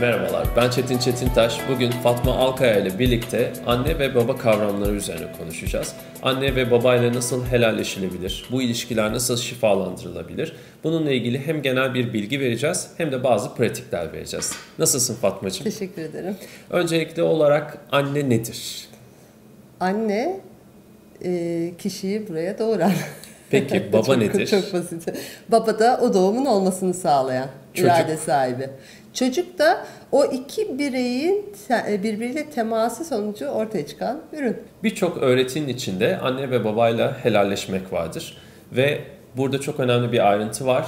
Merhabalar, ben Çetin Çetintaş. Bugün Fatma Alkaya ile birlikte anne ve baba kavramları üzerine konuşacağız. Anne ve babayla nasıl helalleşilebilir? Bu ilişkiler nasıl şifalandırılabilir? Bununla ilgili hem genel bir bilgi vereceğiz hem de bazı pratikler vereceğiz. Nasılsın Fatmacığım? Teşekkür ederim. Öncelikle olarak anne nedir? Anne e, kişiyi buraya doğuran. Peki baba çok, nedir? Çok basit. Baba da o doğumun olmasını sağlayan, Çocuk. irade sahibi. Çocuk da o iki bireyin te- birbiriyle teması sonucu ortaya çıkan ürün. Birçok öğretinin içinde anne ve babayla helalleşmek vardır. Ve burada çok önemli bir ayrıntı var.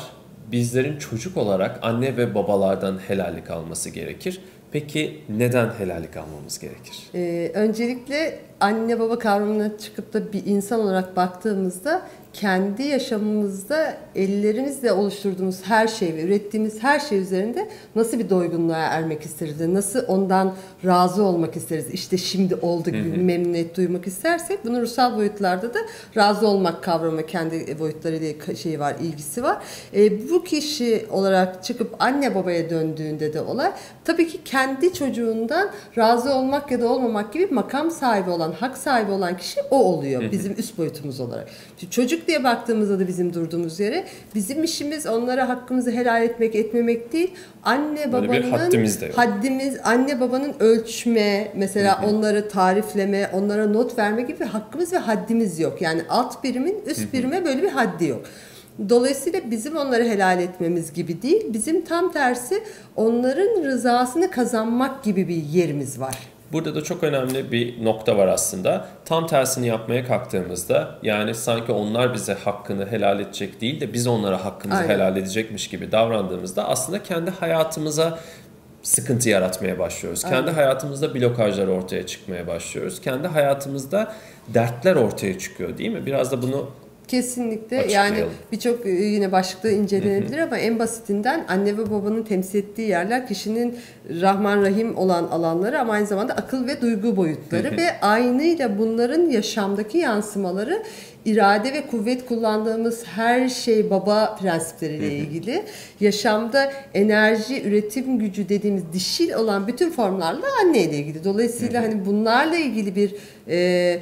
Bizlerin çocuk olarak anne ve babalardan helallik alması gerekir. Peki neden helallik almamız gerekir? Ee, öncelikle anne baba kavramına çıkıp da bir insan olarak baktığımızda kendi yaşamımızda ellerimizle oluşturduğumuz her şey ve ürettiğimiz her şey üzerinde nasıl bir doygunluğa ermek isteriz, nasıl ondan razı olmak isteriz. İşte şimdi oldu gibi bir memnuniyet duymak istersek bunun ruhsal boyutlarda da razı olmak kavramı kendi boyutlarıyla şeyi var, ilgisi var. Ee, bu kişi olarak çıkıp anne babaya döndüğünde de olay tabii ki kendi çocuğundan razı olmak ya da olmamak gibi makam sahibi olan, hak sahibi olan kişi o oluyor bizim üst boyutumuz olarak. Çocuk diye baktığımızda da bizim durduğumuz yere bizim işimiz onlara hakkımızı helal etmek etmemek değil. Anne babanın haddimiz haddimiz anne babanın ölçme mesela onları tarifleme, onlara not verme gibi hakkımız ve haddimiz yok. Yani alt birimin üst birime böyle bir haddi yok. Dolayısıyla bizim onları helal etmemiz gibi değil, bizim tam tersi onların rızasını kazanmak gibi bir yerimiz var. Burada da çok önemli bir nokta var aslında. Tam tersini yapmaya kalktığımızda yani sanki onlar bize hakkını helal edecek değil de biz onlara hakkımızı Aynen. helal edecekmiş gibi davrandığımızda aslında kendi hayatımıza sıkıntı yaratmaya başlıyoruz. Kendi hayatımızda blokajlar ortaya çıkmaya başlıyoruz. Kendi hayatımızda dertler ortaya çıkıyor değil mi? Biraz da bunu Kesinlikle. Yani birçok e, yine başlıkta incelenebilir ama en basitinden anne ve babanın temsil ettiği yerler kişinin Rahman Rahim olan alanları ama aynı zamanda akıl ve duygu boyutları ve aynıyla bunların yaşamdaki yansımaları irade ve kuvvet kullandığımız her şey baba prensipleriyle ilgili yaşamda enerji üretim gücü dediğimiz dişil olan bütün formlarla anneyle ilgili. Dolayısıyla hani bunlarla ilgili bir e,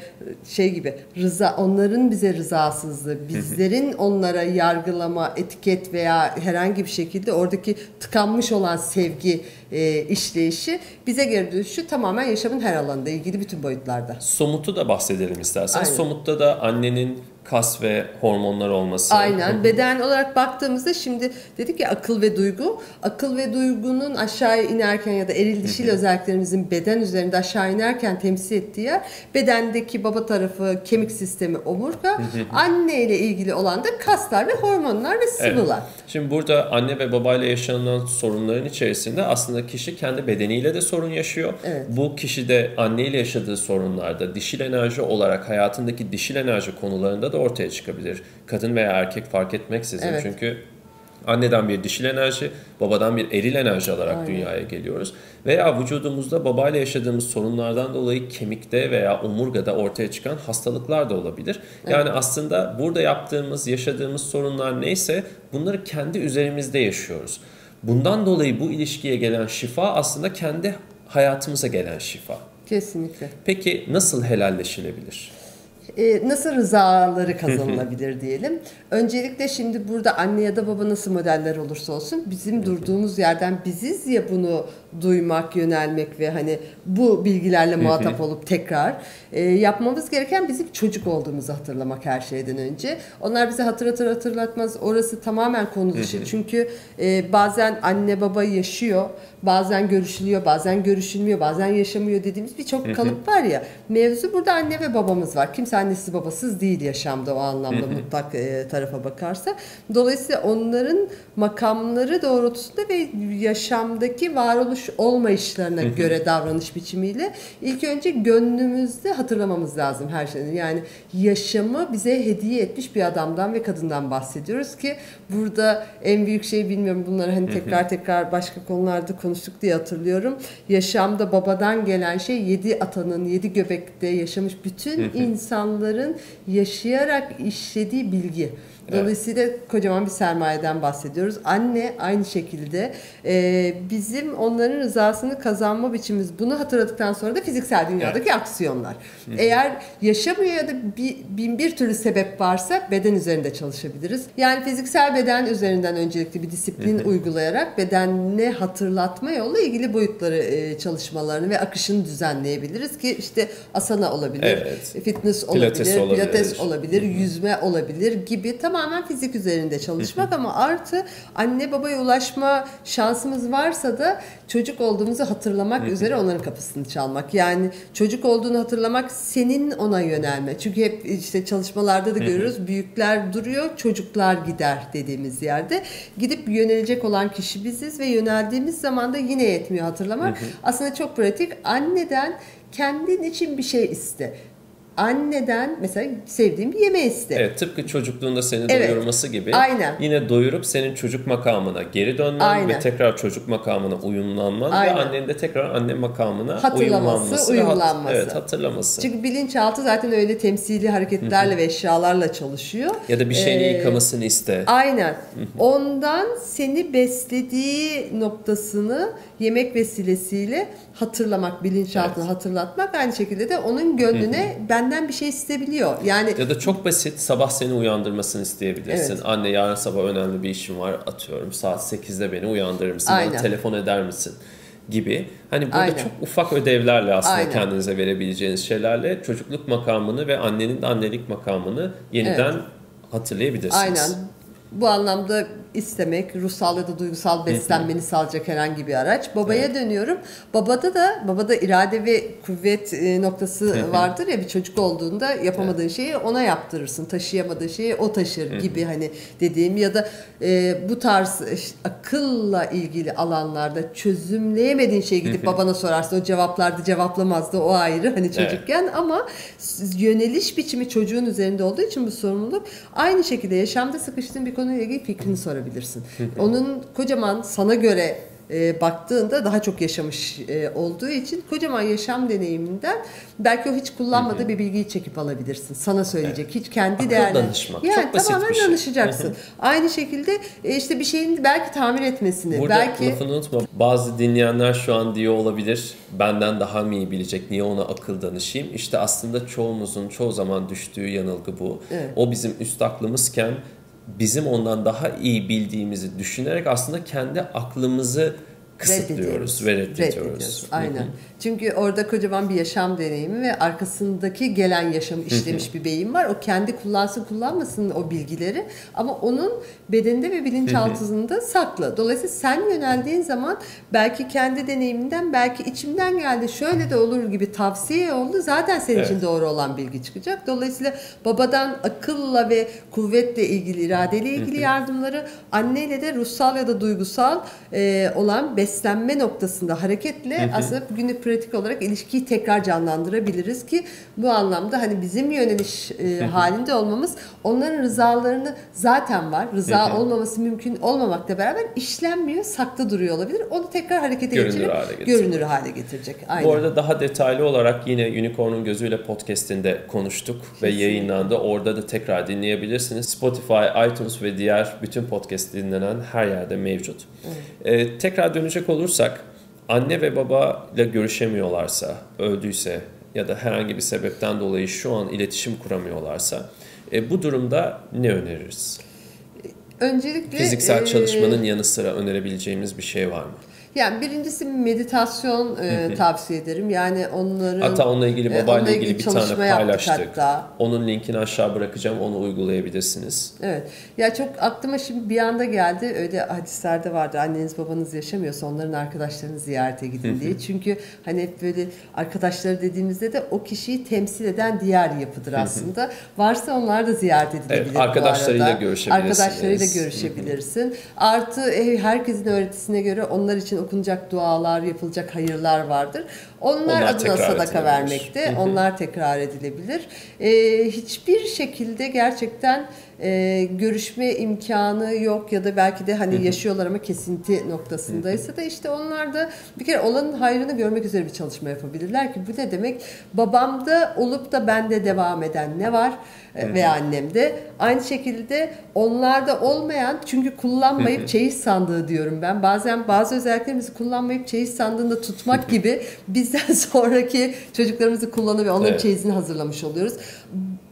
şey gibi rıza onların bize rızasızlığı, bizlerin onlara yargılama, etiket veya herhangi bir şekilde oradaki tıkanmış olan sevgi e, işleyişi bize geri dönüşü tamamen yaşamın her alanında ilgili bütün boyutlarda. somutu da bahsedelim istersen. Aynen. Somutta da annenin kas ve hormonlar olması. Aynen. Beden olarak baktığımızda şimdi dedik ya akıl ve duygu. Akıl ve duygunun aşağıya inerken ya da eril dişil özelliklerimizin beden üzerinde aşağı inerken temsil ettiği yer bedendeki baba tarafı kemik sistemi omurga. Anne ile ilgili olan da kaslar ve hormonlar ve Evet. sıvılar. Şimdi burada anne ve babayla yaşanılan sorunların içerisinde aslında kişi kendi bedeniyle de sorun yaşıyor. Evet. Bu kişi de anneyle yaşadığı sorunlarda dişil enerji olarak hayatındaki dişil enerji konularında da ortaya çıkabilir. Kadın veya erkek fark etmeksizin. Evet. Çünkü anneden bir dişil enerji, babadan bir eril enerji alarak Aynen. dünyaya geliyoruz. Veya vücudumuzda babayla yaşadığımız sorunlardan dolayı kemikte veya omurgada ortaya çıkan hastalıklar da olabilir. Yani aslında burada yaptığımız, yaşadığımız sorunlar neyse bunları kendi üzerimizde yaşıyoruz. Bundan dolayı bu ilişkiye gelen şifa aslında kendi hayatımıza gelen şifa. Kesinlikle. Peki nasıl helalleşilebilir? E, nasıl rızaları kazanılabilir diyelim. Öncelikle şimdi burada anne ya da baba nasıl modeller olursa olsun bizim durduğumuz yerden biziz ya bunu duymak, yönelmek ve hani bu bilgilerle muhatap olup tekrar e, yapmamız gereken bizim çocuk olduğumuzu hatırlamak her şeyden önce. Onlar bize hatırlatır hatırlatmaz orası tamamen konu dışı. Çünkü e, bazen anne baba yaşıyor, bazen görüşülüyor, bazen görüşülmüyor, bazen yaşamıyor dediğimiz birçok kalıp var ya. Mevzu burada anne ve babamız var. Kimse annesiz babasız değil yaşamda o anlamda mutlak e, tarafa bakarsa. Dolayısıyla onların makamları doğrultusunda ve yaşamdaki varoluş olmayışlarına göre davranış biçimiyle ilk önce gönlümüzde hatırlamamız lazım her şeyden. Yani yaşamı bize hediye etmiş bir adamdan ve kadından bahsediyoruz ki burada en büyük şey bilmiyorum bunları hani tekrar tekrar başka konularda konuştuk diye hatırlıyorum. Yaşamda babadan gelen şey yedi atanın yedi göbekte yaşamış bütün insanların yaşayarak işlediği bilgi. Dolayısıyla kocaman bir sermayeden bahsediyoruz. Anne aynı şekilde e, bizim onların rızasını kazanma biçimimiz bunu hatırladıktan sonra da fiziksel dünyadaki aksiyonlar. Eğer yaşamıyor ya da bir, bin bir türlü sebep varsa beden üzerinde çalışabiliriz. Yani fiziksel beden üzerinden öncelikle bir disiplin uygulayarak bedenine hatırlatma yolla ilgili boyutları e, çalışmalarını ve akışını düzenleyebiliriz ki işte asana olabilir, Evet. fitness olabilir, Pilates pilates olabilir. olabilir, yüzme olabilir gibi tamamen fizik üzerinde çalışmak ama artı anne babaya ulaşma şansımız varsa da çocuk olduğumuzu hatırlamak üzere onların kapısını çalmak. Yani çocuk olduğunu hatırlamak senin ona yönelme. Çünkü hep işte çalışmalarda da görüyoruz büyükler duruyor, çocuklar gider dediğimiz yerde. Gidip yönelecek olan kişi biziz ve yöneldiğimiz zaman da yine yetmiyor hatırlamak. Aslında çok pratik. Anneden kendin için bir şey iste. Anneden mesela sevdiğim bir yemeği iste. Evet tıpkı çocukluğunda seni Evet. doyurması gibi Aynen. yine doyurup senin çocuk makamına geri dönmen Aynen. ve tekrar çocuk makamına uyumlanman ve Aynen. annenin de tekrar anne makamına Hatırlaması, uyumlanması ve hat- uyumlanması. evet hatırlaması. Çünkü bilinçaltı zaten öyle temsili hareketlerle ve eşyalarla çalışıyor. ya da bir şeyini Ee, yıkamasını iste. Aynen. Ondan seni beslediği noktasını yemek vesilesiyle hatırlamak, bilinçaltını hatırlatmak aynı şekilde de onun gönlüne benden bir şey isteyebiliyor. Yani Ya da çok basit sabah seni uyandırmasını isteyebilirsin. Evet. Anne yarın sabah önemli bir işim var atıyorum saat 8'de beni uyandırır mısın? Bana Aynen. telefon eder misin? Gibi. Hani burada Aynen. çok ufak ödevlerle aslında Aynen. kendinize verebileceğiniz şeylerle çocukluk makamını ve annenin de annelik makamını yeniden hatırlayabilirsiniz. Aynen. Bu anlamda istemek, ruhsal ya da duygusal beslenmeni sağlayacak herhangi bir araç. Babaya dönüyorum. Babada da babada irade ve kuvvet e, noktası vardır ya bir çocuk olduğunda yapamadığın şeyi ona yaptırırsın. Taşıyamadığın şeyi o taşır gibi hani dediğim ya da e, bu tarz işte akılla ilgili alanlarda çözümleyemediğin şeyi gidip babana sorarsın. O cevaplardı cevaplamazdı o ayrı hani çocukken. Ama s- yöneliş biçimi çocuğun üzerinde olduğu için bu sorumluluk aynı şekilde yaşamda sıkıştığın bir konuyla ilgili fikrini sorabilirsin. Onun kocaman sana göre e, baktığında daha çok yaşamış e, olduğu için kocaman yaşam deneyiminden belki o hiç kullanmadığı bir bilgiyi çekip alabilirsin. Sana söyleyecek. Hiç kendi değerli. danışmak. Yani Çok basit tamamen bir şey. danışacaksın. Aynı şekilde e, işte bir şeyin belki tamir etmesini, Burada belki lafını unutma. Bazı dinleyenler şu an diyor olabilir. Benden daha mı iyi bilecek? Niye ona akıl danışayım? İşte aslında çoğumuzun çoğu zaman düştüğü yanılgı bu. Evet. O bizim üst aklımızken bizim ondan daha iyi bildiğimizi düşünerek aslında kendi aklımızı kısıtlıyoruz ve reddediyoruz. Aynen. Çünkü orada kocaman bir yaşam deneyimi ve arkasındaki gelen yaşamı işlemiş bir beyin var. O kendi kullansın kullanmasın o bilgileri ama onun bedeninde ve bilinçaltında saklı. Dolayısıyla sen yöneldiğin zaman belki kendi deneyiminden belki içimden geldi şöyle de olur gibi tavsiye oldu. Zaten senin için Evet. doğru olan bilgi çıkacak. Dolayısıyla babadan akılla ve kuvvetle ilgili, iradeyle ilgili yardımları, anneyle de ruhsal ya da duygusal e, olan beslenme noktasında hareketle aslında günlük pratik olarak ilişkiyi tekrar canlandırabiliriz ki bu anlamda hani bizim yöneliş e, halinde olmamız onların rızalarını zaten var. Rıza olmaması mümkün olmamakla beraber işlenmiyor, saklı duruyor olabilir. Onu tekrar harekete Görünür geçirip hale getirecek. görünür hale getirecek. Aynen. Bu arada daha detaylı olarak yine Unicorn'un Gözüyle podcast'inde konuştuk ve yayınlandı. Orada da tekrar dinleyebilirsiniz. Spotify, iTunes ve diğer bütün podcast dinlenen her yerde mevcut. Ee, tekrar dönecek olursak anne ve baba ile görüşemiyorlarsa, öldüyse ya da herhangi bir sebepten dolayı şu an iletişim kuramıyorlarsa e, bu durumda ne öneririz? Öncelikle Fiziksel e, çalışmanın yanı sıra önerebileceğimiz bir şey var mı? Yani birincisi meditasyon e, tavsiye ederim. Yani onların Hatta onunla ilgili e, babayla onunla ilgili bir tane paylaştık. hatta. Onun linkini aşağı bırakacağım. Onu uygulayabilirsiniz. Evet. Ya çok aklıma şimdi bir anda geldi. Öyle hadislerde vardı. Anneniz babanız yaşamıyorsa onların arkadaşlarını ziyarete gidin diye. Çünkü hani hep böyle arkadaşları dediğimizde de o kişiyi temsil eden diğer yapıdır aslında. Varsa onlar da ziyaret edilebilir Evet, arkadaşlarıyla görüşebilirsiniz. Arkadaşlarıyla görüşebilirsin. Artı e, herkesin öğretisine göre onlar için okunacak dualar, yapılacak hayırlar vardır. Onlar, Onlar adına sadaka vermekte. Onlar tekrar edilebilir. Ee, hiçbir şekilde gerçekten e, görüşme imkanı yok ya da belki de hani yaşıyorlar ama kesinti noktasındaysa da işte onlar da bir kere olanın hayrını görmek üzere bir çalışma yapabilirler ki bu ne demek? Babamda olup da bende devam eden ne var? E, veya annemde. Aynı şekilde onlarda olmayan çünkü kullanmayıp çeyiz sandığı diyorum ben. Bazen bazı özelliklerimizi kullanmayıp çeyiz sandığında tutmak gibi bizden sonraki çocuklarımızı kullanıp ve onların Evet. çeyizini hazırlamış oluyoruz.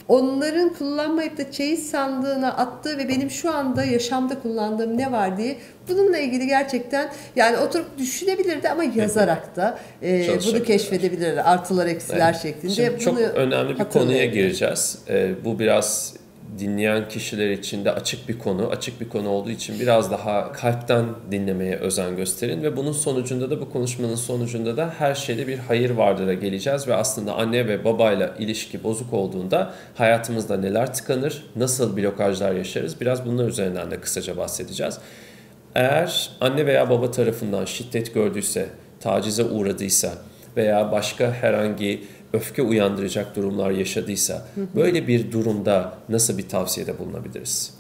Onların kullanmayıp da çeyiz sandığına attığı ve benim şu anda yaşamda kullandığım ne var diye bununla ilgili gerçekten yani oturup düşünebilirdi ama yazarak da e, bunu keşfedebilirler. Artılar eksiler Evet. şeklinde. Şimdi çok bunu önemli bir konuya gireceğiz. Ee, bu biraz dinleyen kişiler için de açık bir konu. Açık bir konu olduğu için biraz daha kalpten dinlemeye özen gösterin ve bunun sonucunda da bu konuşmanın sonucunda da her şeyde bir hayır vardır'a geleceğiz ve aslında anne ve babayla ilişki bozuk olduğunda hayatımızda neler tıkanır, nasıl blokajlar yaşarız biraz bunlar üzerinden de kısaca bahsedeceğiz. Eğer anne veya baba tarafından şiddet gördüyse, tacize uğradıysa veya başka herhangi öfke uyandıracak durumlar yaşadıysa böyle bir durumda nasıl bir tavsiyede bulunabiliriz?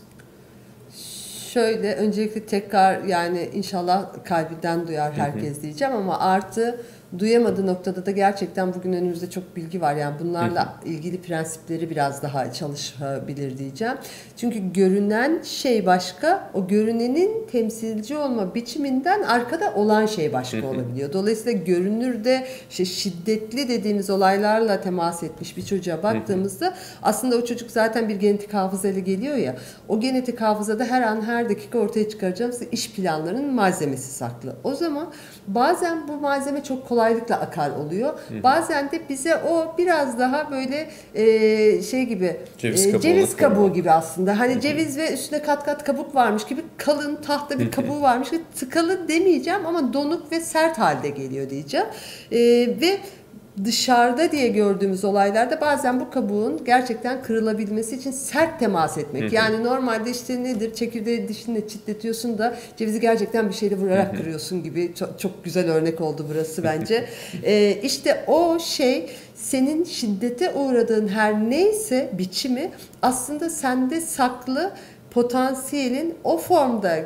Şöyle öncelikle tekrar yani inşallah kalbinden duyar herkes diyeceğim ama artı duyamadığı noktada da gerçekten bugün önümüzde çok bilgi var. Yani bunlarla ilgili prensipleri biraz daha çalışabilir diyeceğim. Çünkü görünen şey başka, o görünenin temsilci olma biçiminden arkada olan şey başka olabiliyor. Dolayısıyla görünürde işte şiddetli dediğimiz olaylarla temas etmiş bir çocuğa baktığımızda aslında o çocuk zaten bir genetik hafızayla geliyor ya. O genetik hafızada her an her dakika ortaya çıkaracağımız iş planlarının malzemesi saklı. O zaman bazen bu malzeme çok kolaylıkla akar oluyor. Bazen de bize o biraz daha böyle e, şey gibi Ceviz e, kabuğu ceviz olur. kabuğu gibi aslında. Hani ceviz ve üstüne kat kat kabuk varmış gibi kalın tahta bir kabuğu varmış gibi tıkalı demeyeceğim ama donuk ve sert halde geliyor diyeceğim. E, ve dışarıda diye gördüğümüz olaylarda bazen bu kabuğun gerçekten kırılabilmesi için sert temas etmek. Yani normalde işte nedir çekirdeği dişinle çitletiyorsun da cevizi gerçekten bir şeyle vurarak kırıyorsun gibi çok, çok güzel örnek oldu burası bence. ee, işte o şey senin şiddete uğradığın her neyse biçimi aslında sende saklı potansiyelin o formda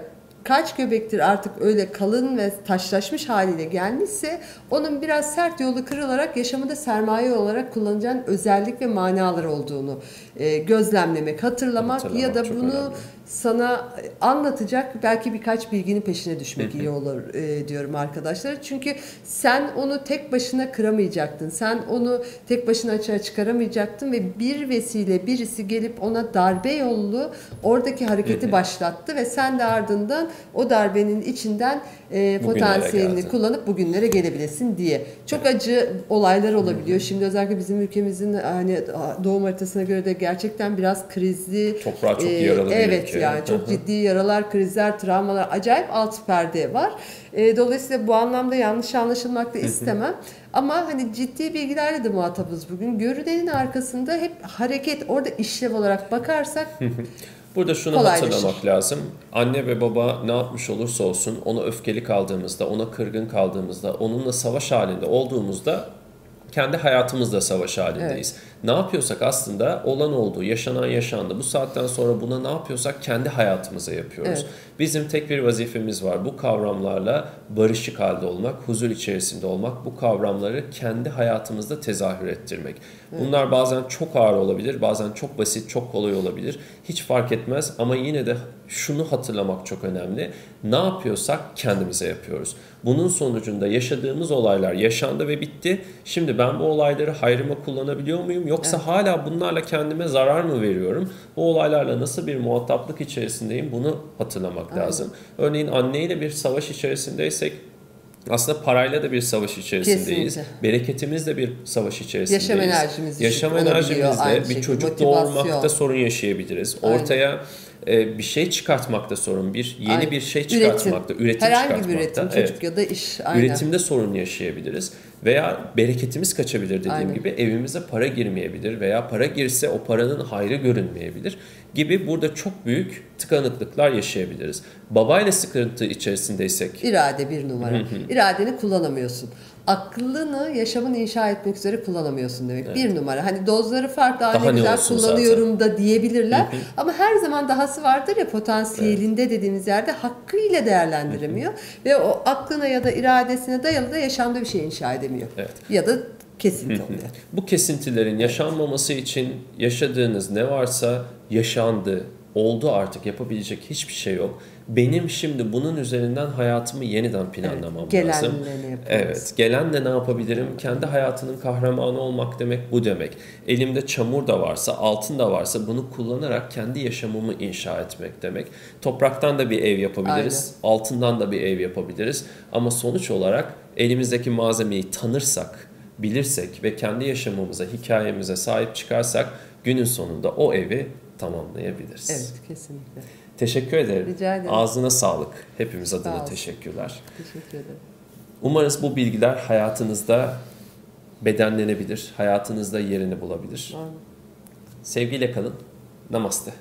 kaç göbektir artık öyle kalın ve taşlaşmış haliyle gelmişse onun biraz sert yolu kırılarak yaşamında sermaye olarak kullanacağın özellik ve manalar olduğunu e, gözlemlemek, hatırlamak, Hatırlamak ya da çok bunu önemli. Sana anlatacak belki birkaç bilginin peşine düşmek iyi olur e, diyorum arkadaşlar. Çünkü sen onu tek başına kıramayacaktın. Sen onu tek başına açığa çıkaramayacaktın ve bir vesile birisi gelip ona darbe yollu oradaki hareketi başlattı ve sen de ardından o darbenin içinden e, potansiyelini kullanıp bugünlere gelebilesin diye. Çok acı olaylar olabiliyor. Şimdi özellikle bizim ülkemizin hani doğum haritasına göre de gerçekten biraz krizli. Toprağı çok e, yaralı bir Evet ülke. yani çok ciddi yaralar, krizler, travmalar acayip alt perde var. E, dolayısıyla bu anlamda yanlış anlaşılmak da istemem. Ama hani ciddi bilgilerle de muhatabız bugün. Görünenin arkasında hep hareket, orada işlev olarak bakarsak Burada şunu Kolaylaşır. hatırlamak lazım. Anne ve baba ne yapmış olursa olsun ona öfkeli kaldığımızda, ona kırgın kaldığımızda, onunla savaş halinde olduğumuzda kendi hayatımızda savaş halindeyiz. Ne yapıyorsak aslında olan oldu, yaşanan yaşandı. Bu saatten sonra buna ne yapıyorsak kendi hayatımıza yapıyoruz. Evet. Bizim tek bir vazifemiz var. Bu kavramlarla barışık halde olmak, huzur içerisinde olmak, bu kavramları kendi hayatımızda tezahür ettirmek. Bunlar bazen çok ağır olabilir, bazen çok basit, çok kolay olabilir. Hiç fark etmez ama yine de şunu hatırlamak çok önemli. Ne yapıyorsak kendimize yapıyoruz. Bunun sonucunda yaşadığımız olaylar yaşandı ve bitti. Şimdi ben bu olayları hayrıma kullanabiliyor muyum? Yoksa hala bunlarla kendime zarar mı veriyorum? Bu olaylarla nasıl bir muhataplık içerisindeyim? Bunu hatırlamak lazım. Örneğin anneyle bir savaş içerisindeysek aslında parayla da bir savaş içerisindeyiz. Kesinlikle. Bereketimizle bir savaş içerisindeyiz. Yaşam enerjimiz Yaşam aynı bir çocuk doğurmakta sorun yaşayabiliriz. Aynen. Ortaya e, bir şey çıkartmakta sorun, bir yeni Aynen. bir şey Üretim. çıkartmakta, üretim, Herhangi bir çıkartmakta. üretim, evet. çocuk ya da iş. Aynen. Üretimde sorun yaşayabiliriz veya bereketimiz kaçabilir dediğim Aynen. gibi evimize para girmeyebilir veya para girse o paranın hayrı görünmeyebilir gibi burada çok büyük tıkanıklıklar yaşayabiliriz. Babayla sıkıntı içerisindeysek İrade bir numara. İradeni kullanamıyorsun. Aklını yaşamını inşa etmek üzere kullanamıyorsun demek. Bir numara. Hani dozları farklı. Daha, Daha ne güzel kullanıyorum da diyebilirler. Ama her zaman dahası vardır ya potansiyelinde dediğimiz yerde hakkıyla değerlendiremiyor. Ve o aklına ya da iradesine dayalı da yaşamda bir şey inşa edemiyor. Evet. Ya da kesinti oluyor. Bu kesintilerin yaşanmaması için yaşadığınız ne varsa yaşandı, oldu artık yapabilecek hiçbir şey yok. Benim şimdi bunun üzerinden hayatımı yeniden planlamam Gelenle lazım. ne yapıyoruz? Evet, gelenle ne yapabilirim? Kendi hayatının kahramanı olmak demek bu demek. Elimde çamur da varsa, altın da varsa bunu kullanarak kendi yaşamımı inşa etmek demek. Topraktan da bir ev yapabiliriz, altından da bir ev yapabiliriz. Ama sonuç olarak elimizdeki malzemeyi tanırsak, bilirsek ve kendi yaşamımıza, hikayemize sahip çıkarsak günün sonunda o evi tamamlayabiliriz. Evet kesinlikle. Teşekkür ederim. Rica ederim. Ağzına sağlık. Hepimiz adına olsun. teşekkürler. Teşekkür ederim. Umarız bu bilgiler hayatınızda bedenlenebilir, hayatınızda yerini bulabilir. Amin. Sevgiyle kalın. Namaste.